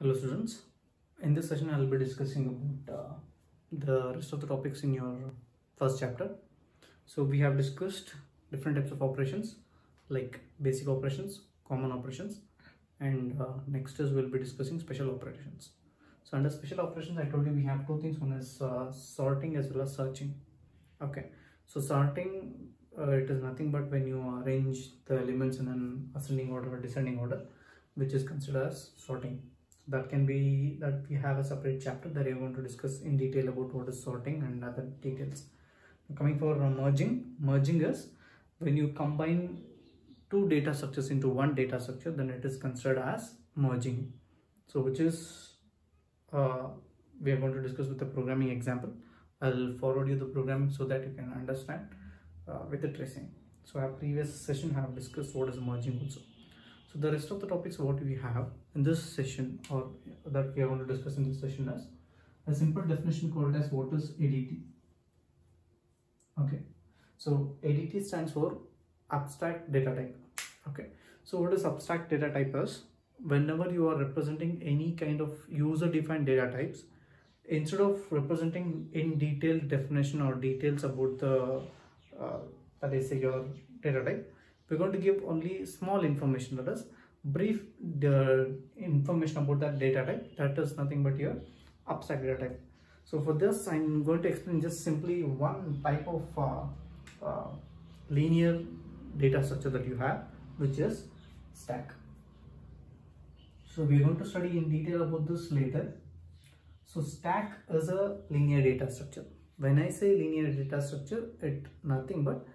Hello students. In this session I will be discussing about uh, the rest of the topics in your first chapter. So we have discussed different types of operations like basic operations, common operations and uh, next is we'll be discussing special operations. So under special operations I told you we have two things one is uh, sorting as well as searching. Okay. So sorting uh, it is nothing but when you arrange the elements in an ascending order or descending order which is considered as sorting that can be that we have a separate chapter that are going to discuss in detail about what is sorting and other details. Coming for merging merging is when you combine two data structures into one data structure then it is considered as merging. So which is uh, we are going to discuss with the programming example. I'll forward you the program so that you can understand uh, with the tracing. So our previous session have discussed what is merging also. So the rest of the topics what we have in this session or that we are going to discuss in this session as a simple definition called as what is ADT. Okay, so ADT stands for abstract data type. Okay, so what is abstract data type is whenever you are representing any kind of user defined data types instead of representing in detailed definition or details about the uh, that is your data type we're going to give only small information that is brief the information about that data type. That is nothing but your abstract data type. So for this i'm going to explain just simply one type of uh, uh, linear data structure that you have which is stack. So we're going to study in detail about this later. So stack is a linear data structure. When i say linear data structure it nothing but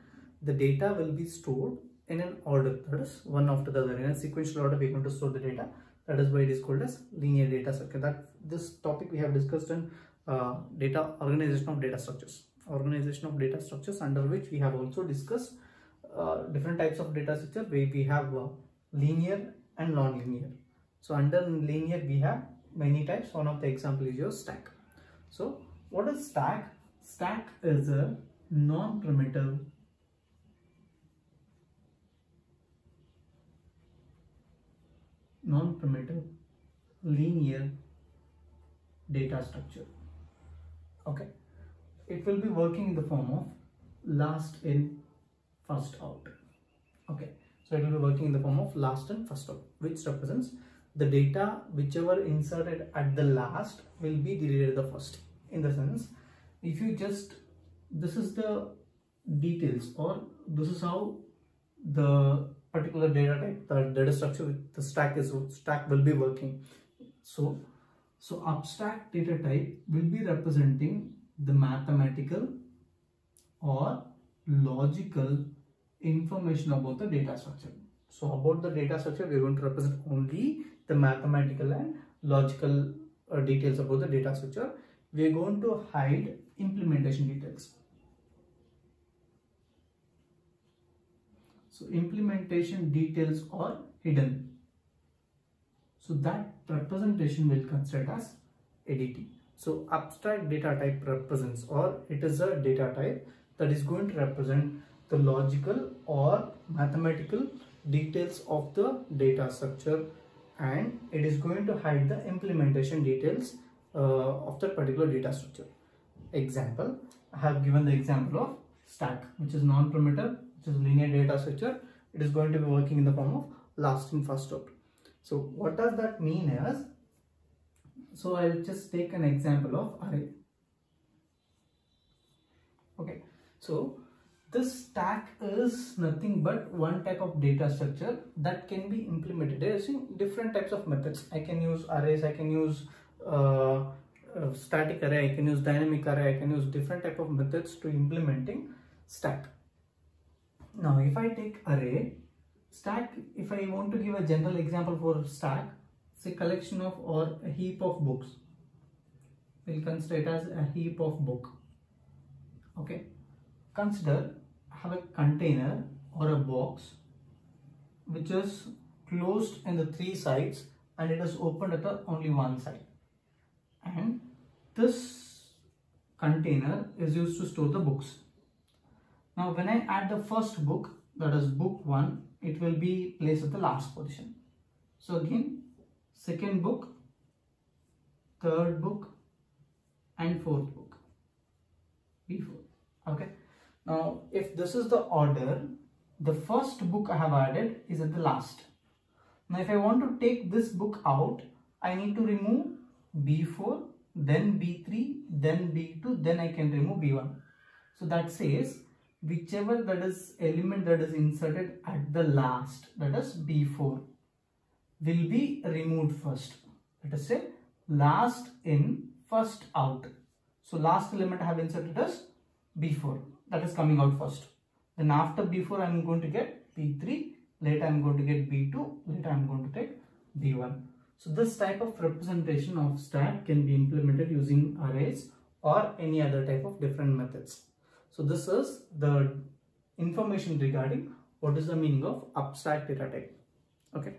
the data will be stored in an order. That is one after the other. In a sequential order we're going to store the data. That is why it is called as linear data structure that this topic we have discussed in uh, data organization of data structures. Organization of data structures under which we have also discussed uh, different types of data structure where we have uh, linear and non-linear. So under linear we have many types. One of the example is your stack. So what is stack? Stack is a non-primitive non-primitive linear data structure. Okay. It will be working in the form of last in first out. Okay. So it will be working in the form of last in first out which represents the data whichever inserted at the last will be deleted the first. In the sense if you just this is the details or this is how the particular data type the data structure the stack is stack will be working. So so abstract data type will be representing the mathematical or logical information about the data structure. So about the data structure we are going to represent only the mathematical and logical uh, details about the data structure. We are going to hide implementation details So implementation details are hidden. So that representation will consider as ADT. So abstract data type represents or it is a data type that is going to represent the logical or mathematical details of the data structure and it is going to hide the implementation details uh, of that particular data structure. Example, I have given the example of stack which is non-primitive which is linear data structure it is going to be working in the form of last in first out so what does that mean is so i'll just take an example of array. Okay so this stack is nothing but one type of data structure that can be implemented. Using different types of methods. I can use arrays i can use uh, uh, static array i can use dynamic array i can use different type of methods to implementing stack now if I take array, stack, if I want to give a general example for stack, it's a collection of or a heap of books. We'll consider it as a heap of book. Okay. Consider have a container or a box which is closed in the three sides and it is opened at only one side. And this container is used to store the books now when I add the first book, that is book 1, it will be placed at the last position. So again, second book third book and fourth book. B4 okay. Now if this is the order the first book i have added is at the last. Now if i want to take this book out i need to remove b4 then b3 then b2 then i can remove b1 so that says whichever that is element that is inserted at the last that is b4 will be removed first let us say last in, first out. So last element I have inserted as B4. That is coming out first. Then after B4 I am going to get B3. Later I am going to get B2. Later I am going to take B1. So this type of representation of stack can be implemented using arrays or any other type of different methods. So this is the information regarding what is the meaning of abstract data type. Okay.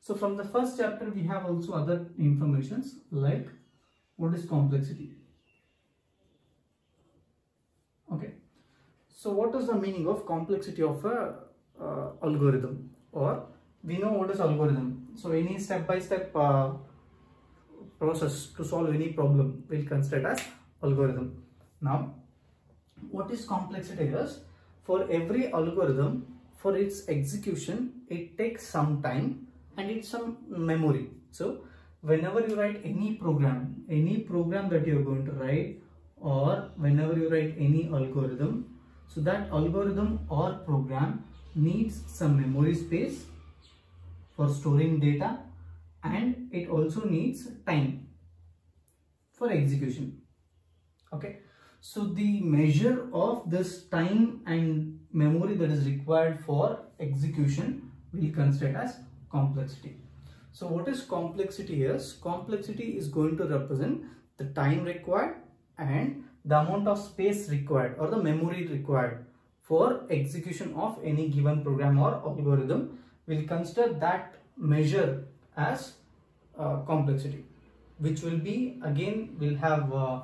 So from the first chapter, we have also other informations like what is complexity. Okay. So what is the meaning of complexity of a uh, algorithm or we know what is algorithm. So any step-by-step -step, uh, process to solve any problem will consider as algorithm. Now, what is complexity is for every algorithm for its execution it takes some time and it's some memory. So whenever you write any program any program that you're going to write or whenever you write any algorithm so that algorithm or program needs some memory space for storing data and it also needs time for execution. Okay so the measure of this time and memory that is required for execution we consider as complexity. So what is complexity is? Complexity is going to represent the time required and the amount of space required or the memory required for execution of any given program or algorithm. We'll consider that measure as uh, complexity which will be again we'll have uh,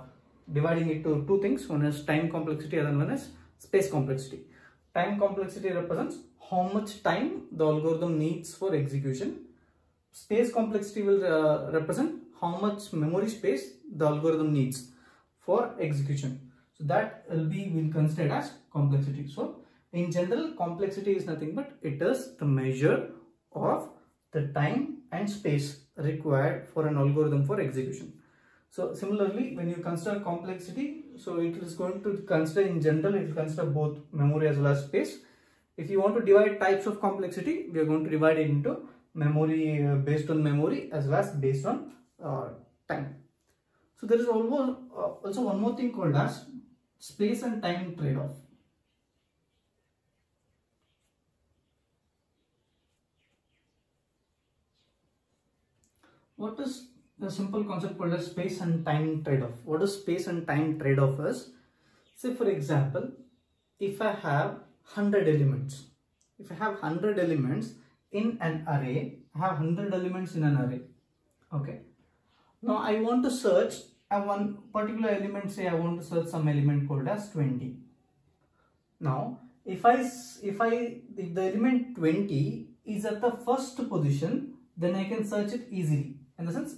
dividing it to two things one is time complexity other one is space complexity time complexity represents how much time the algorithm needs for execution. Space complexity will uh, represent how much memory space the algorithm needs for execution. So that will be will considered as complexity. So in general, complexity is nothing but it is the measure of the time and space required for an algorithm for execution. So similarly, when you consider complexity, so it is going to consider in general, it will consider both memory as well as space. If you want to divide types of complexity, we are going to divide it into memory uh, based on memory as well as based on uh, time. So there is also, uh, also one more thing called as space and time trade-off. What is the simple concept called as space and time trade-off? What is space and time trade-off is? Say for example, if I have 100 elements. If I have 100 elements in an array, I have 100 elements in an array. Okay. Now I want to search a one particular element, say I want to search some element called as 20. Now, if I, if I, if the element 20 is at the first position, then I can search it easily. In the sense,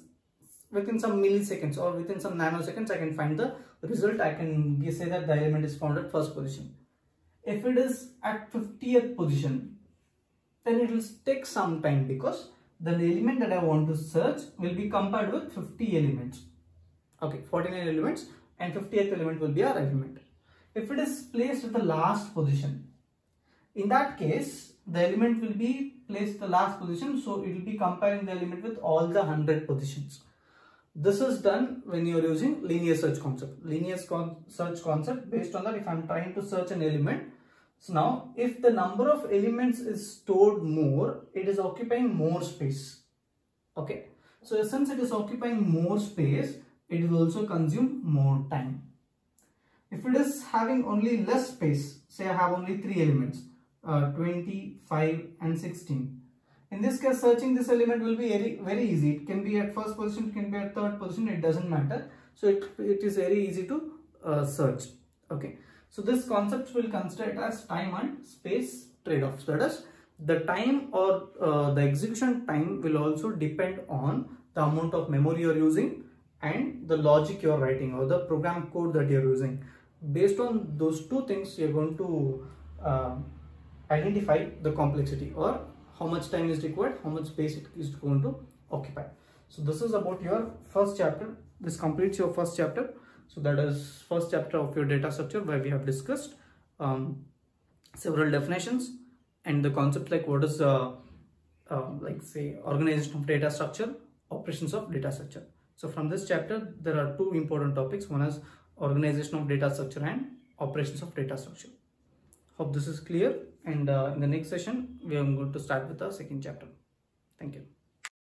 within some milliseconds or within some nanoseconds, I can find the result. I can say that the element is found at first position. If it is at 50th position then it will take some time because the element that I want to search will be compared with 50 elements. Okay 49 elements and 50th element will be our element. If it is placed at the last position in that case the element will be placed the last position so it will be comparing the element with all the 100 positions this is done when you are using linear search concept linear search concept based on that if i'm trying to search an element so now if the number of elements is stored more, it is occupying more space. Okay. So since it is occupying more space, it will also consume more time. If it is having only less space, say I have only three elements, uh, 20, 5 and 16. In this case, searching this element will be very, easy. It can be at first position, it can be at third position, it doesn't matter. So it, it is very easy to uh, search. Okay. So this concept will consider it as time and space trade-offs. That is, the time or uh, the execution time will also depend on the amount of memory you are using and the logic you're writing or the program code that you're using based on those two things you're going to uh, identify the complexity or how much time is required how much space it is going to occupy. So this is about your first chapter. This completes your first chapter. So that is first chapter of your data structure where we have discussed um, several definitions and the concept like what is the uh, like say organization of data structure operations of data structure. So from this chapter there are two important topics. One is organization of data structure and operations of data structure. Hope this is clear and uh, in the next session we are going to start with the second chapter. Thank you